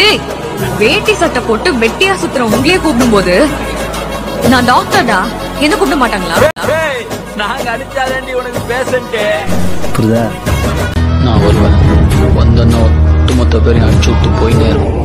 டேய் வேட்டி சட்டை போட்டு வெட்டியா சுத்துற உங்களையே கூப்பிடும்போது நான் டாக்டர்டா? என்ன கூப்பிட மாட்டாங்களா? நாங்க அடிச்சாதாண்டி உனக்கு பேசன்ட்டு புரியுதா? நான் வருவேன். வந்தன்னா ஒட்டுமொத்த பேரையும் அடிச்சு விட்டு போயிட்டே இருக்கும்